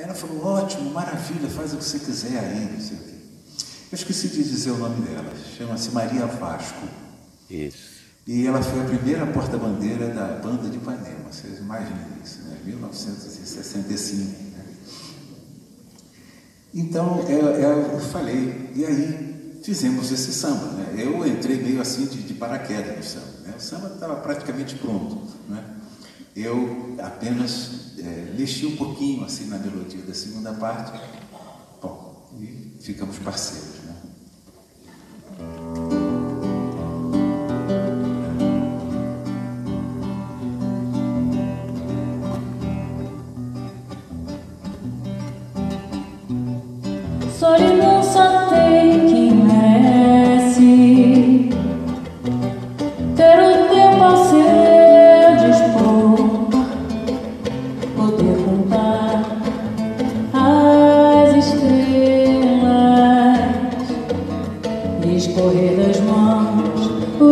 Ela falou, ótimo, maravilha, faz o que você quiser aí, não sei o quê. Eu esqueci de dizer o nome dela, chama-se Maria Vasco. Isso. E ela foi a primeira porta-bandeira da banda de Ipanema, vocês imaginem isso, né? 1965. Né? Então, eu, eu, falei, e aí fizemos esse samba. Né? Eu entrei meio assim de, de paraquedas no samba. Né? O samba estava praticamente pronto. Né? Eu apenas é, mexi um pouquinho assim na melodia da segunda parte, bom, e ficamos parceiros. Né? Solidão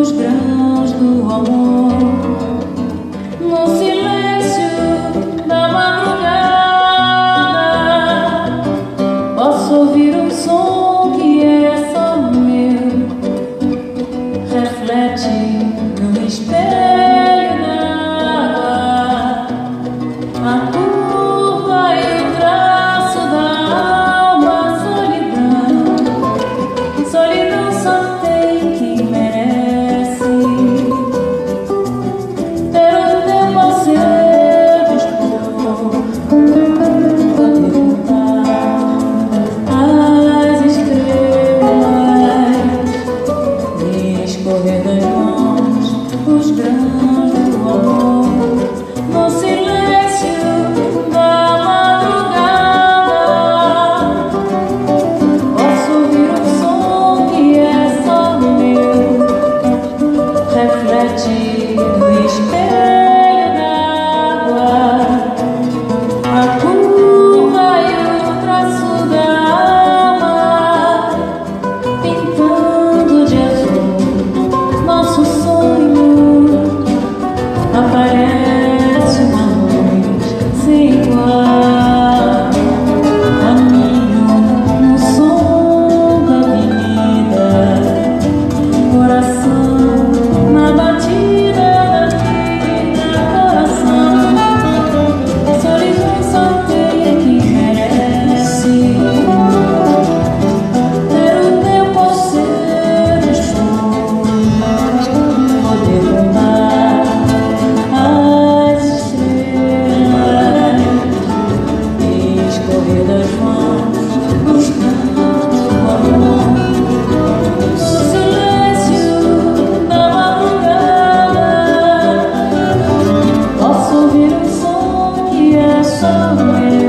os grãos do amor é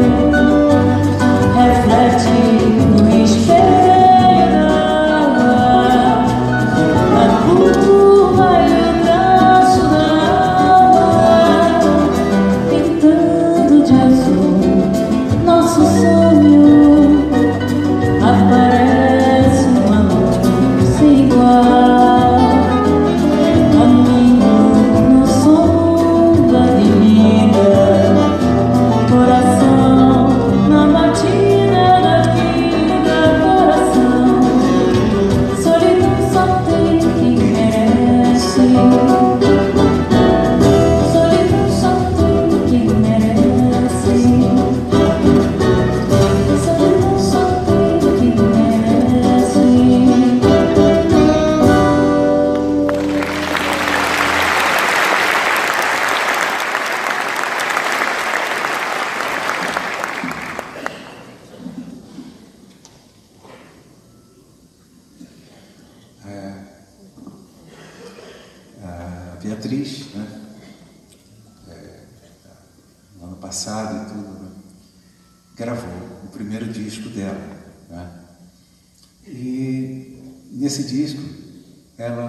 Beatriz, né? É, no ano passado e tudo, né? gravou o primeiro disco dela. Né? E nesse disco ela